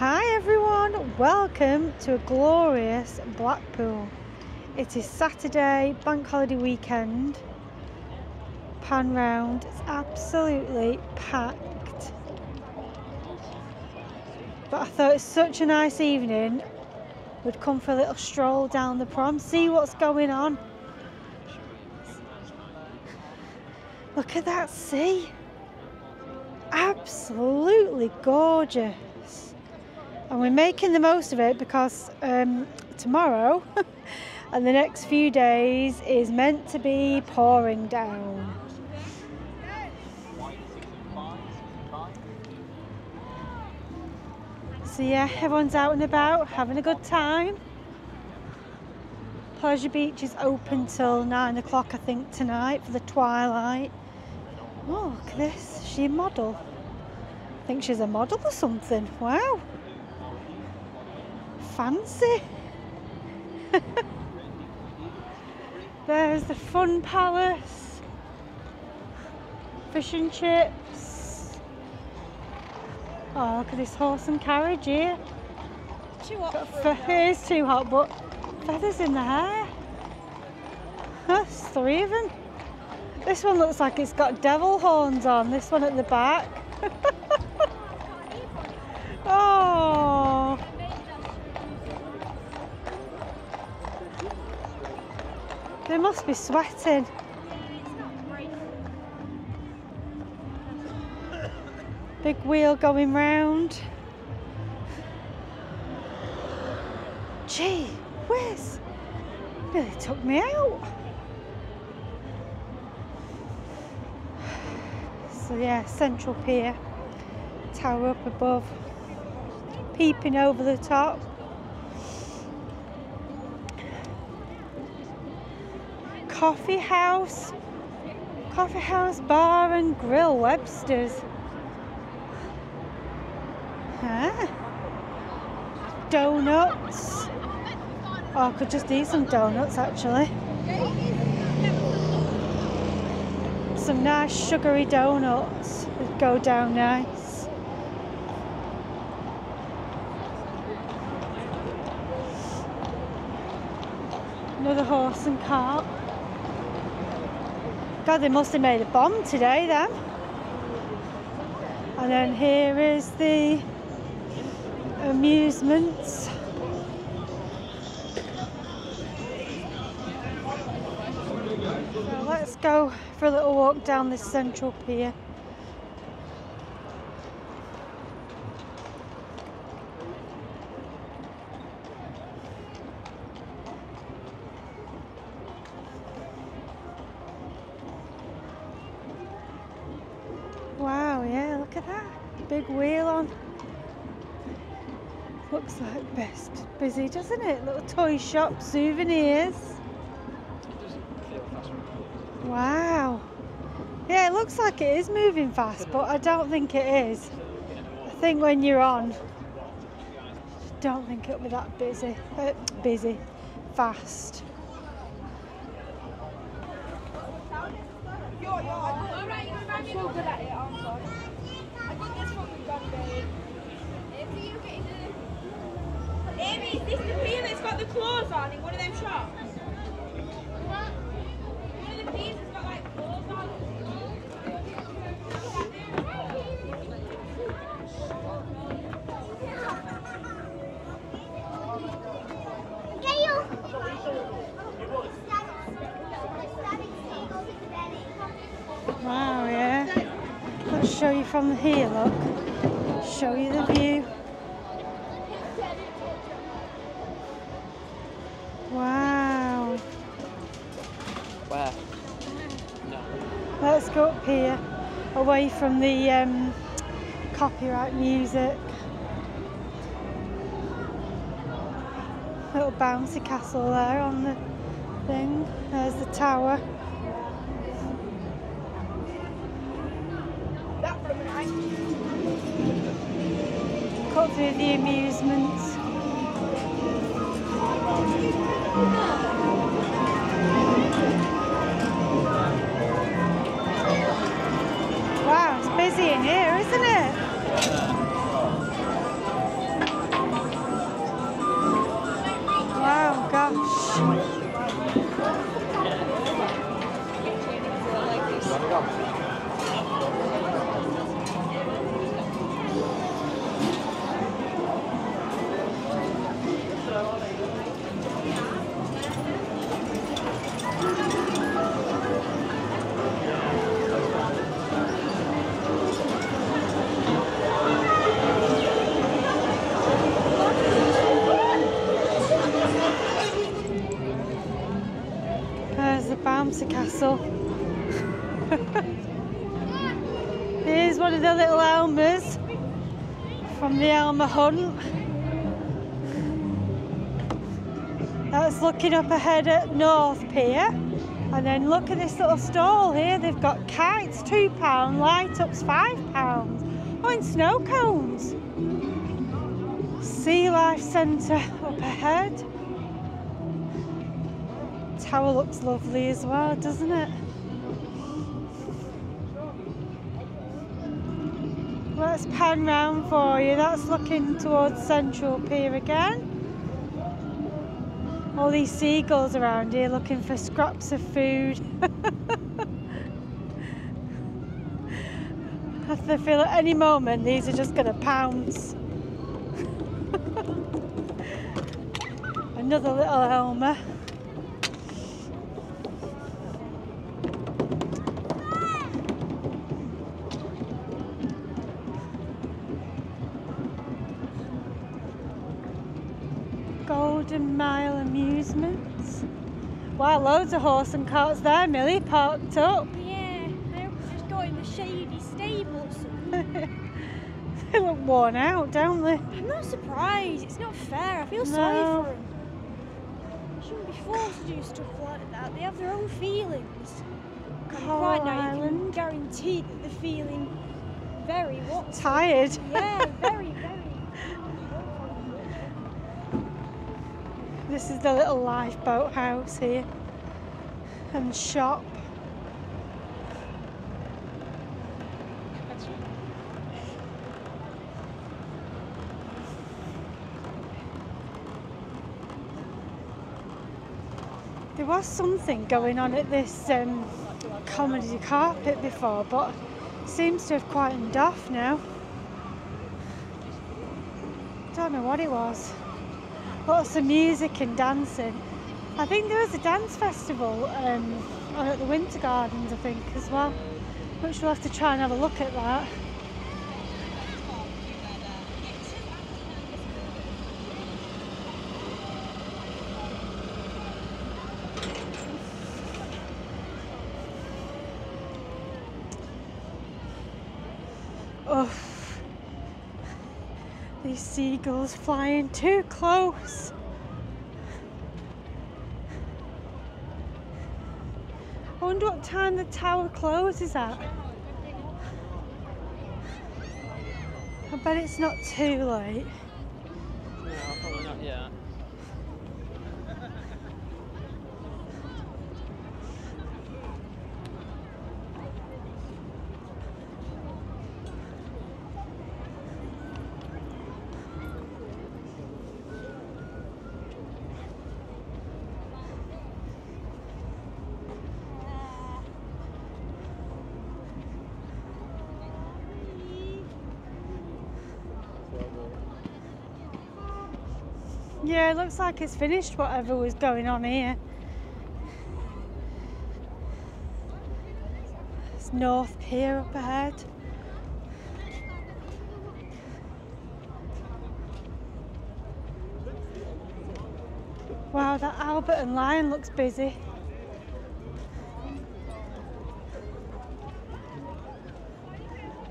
Hi everyone, welcome to a glorious Blackpool. It is Saturday, bank holiday weekend. Pan round, it's absolutely packed. But I thought it's such a nice evening, we'd come for a little stroll down the prom, see what's going on. Look at that sea. Absolutely gorgeous and we're making the most of it because um, tomorrow and the next few days is meant to be pouring down. So yeah, everyone's out and about, having a good time. Pleasure Beach is open till nine o'clock I think tonight for the twilight. Oh, look at this, she a model. I think she's a model or something, wow fancy. There's the Fun Palace. Fish and chips. Oh, look at this horse and carriage here. Too hot It is too hot, but feathers in the hair. That's three of them. This one looks like it's got devil horns on. This one at the back. oh. They must be sweating. Big wheel going round. Gee whiz, nearly took me out. So yeah, Central Pier, tower up above, peeping over the top. Coffee house, coffee house bar and grill, Webster's. Huh? Donuts. Oh, I could just eat some donuts actually. Some nice sugary donuts would go down nice. Another horse and cart. God, they must have made a bomb today then. And then here is the amusements. So let's go for a little walk down this central pier. Big wheel on. Looks like best busy, doesn't it? Little toy shop, souvenirs. Wow. Yeah, it looks like it is moving fast, but I don't think it is. I think when you're on, don't think it'll be that busy. Uh, busy. Fast. I'm so good at it, aren't I? I got this from the gun babe. Amy, is this the pea that's got the claws on in one of them shops? Wow, yeah. Let's show you from here, look. Show you the view. Go up here, away from the um, copyright music. Little bouncy castle there on the thing. There's the tower. Cut through the amusements. Smile. Here's one of the little Elmers from the Elmer hunt. That's looking up ahead at North Pier. And then look at this little stall here. They've got kites, £2, light ups, £5. Oh, and snow cones. Sea Life Centre up ahead. Tower looks lovely as well, doesn't it? Let's pan round for you. That's looking towards Central Pier again. All these seagulls around here looking for scraps of food. I feel at any moment these are just going to pounce. Another little Elmer. Mile Amusements. Wow, loads of horse and carts there, Millie, parked up. Yeah, I hope just got in the shady stables. they look worn out, don't they? I'm not surprised. It's not fair. I feel No. sorry for them. They shouldn't be forced to do stuff like that. They have their own feelings. Coral right now, you can Island. guarantee that they're feeling very what? Tired. Yeah, very, very. This is the little lifeboat house here and shop. There was something going on at this um, comedy carpet before, but seems to have quietened off now. Don't know what it was. Lots of music and dancing. I think there was a dance festival um, at the Winter Gardens, I think, as well. Which we'll have to try and have a look at that. Seagulls flying too close. I wonder what time the tower closes at. I bet it's not too late. No, probably not yet. Yeah, it looks like it's finished whatever was going on here. It's North Pier up ahead. Wow, that Albert and Lion looks busy.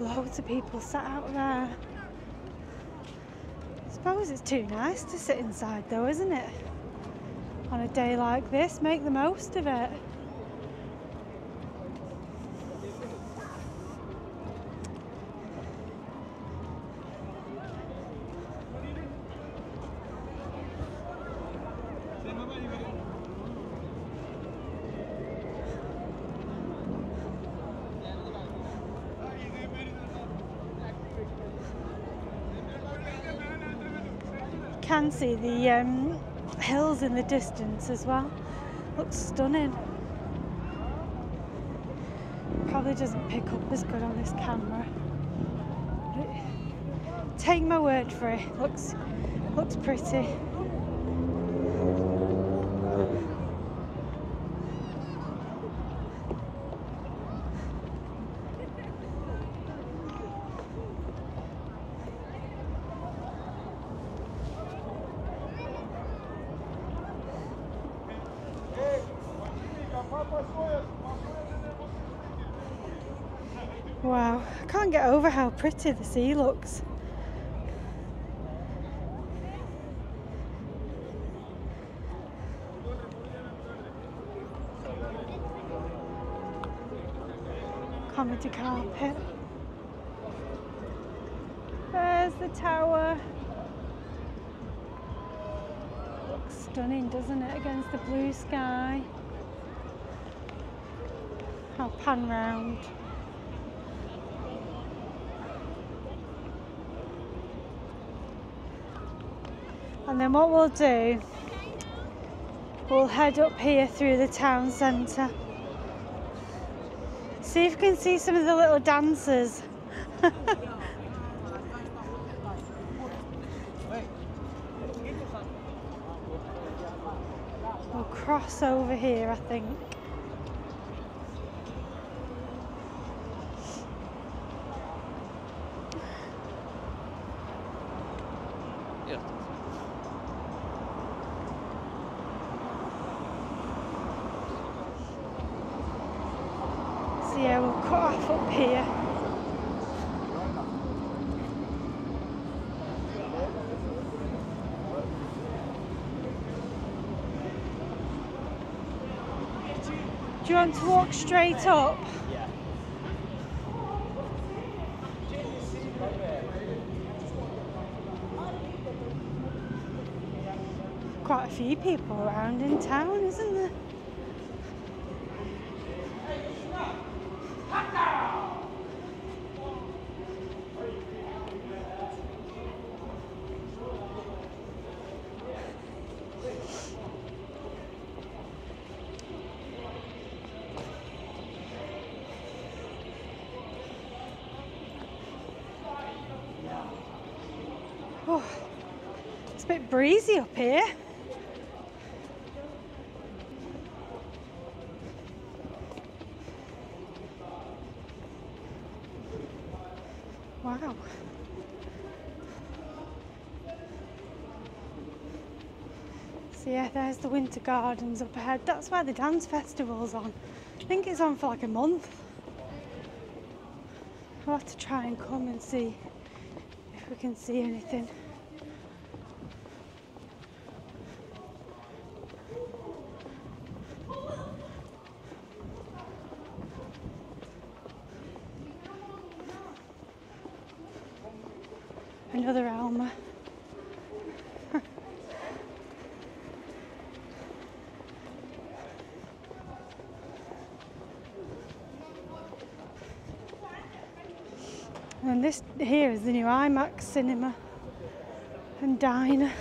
Loads of people sat out there. Suppose it's too nice to sit inside though, isn't it? On a day like this, make the most of it. Can see the um, hills in the distance as well. Looks stunning. Probably doesn't pick up as good on this camera. Take my word for it. Looks looks pretty. Can't get over how pretty the sea looks. Comedy carpet. There's the tower. Looks stunning, doesn't it, against the blue sky? I'll pan round. And then what we'll do, we'll head up here through the town centre. See if we can see some of the little dancers. we'll cross over here, I think. Yeah, we'll cut off up here. Do you want to walk straight up? Quite a few people around in town, isn't there? Bit breezy up here. Wow. So yeah, there's the Winter Gardens up ahead. That's where the dance festival's on. I think it's on for like a month. I'll have to try and come and see if we can see anything. Another Elmer. And this here is the new IMAX cinema and diner.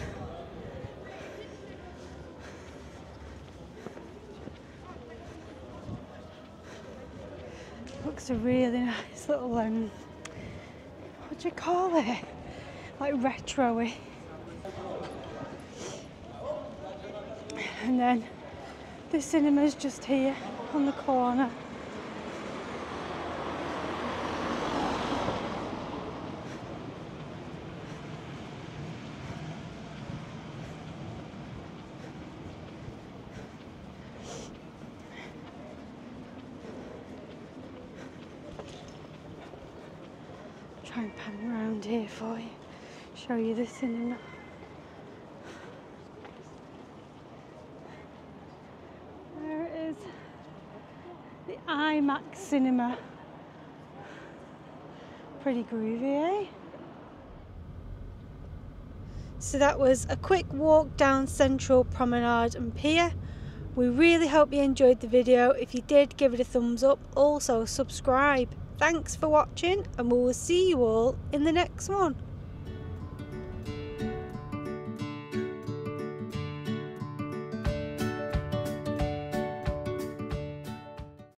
Looks a really nice little um what do you call it? Like retro-y. And then the cinema's just here on the corner. Try and pan around here for you. Show you the cinema. There it is. The IMAX cinema. Pretty groovy, eh? So that was a quick walk down Central Promenade and Pier. We really hope you enjoyed the video. If you did, give it a thumbs up. Also, subscribe. Thanks for watching, and we will see you all in the next one.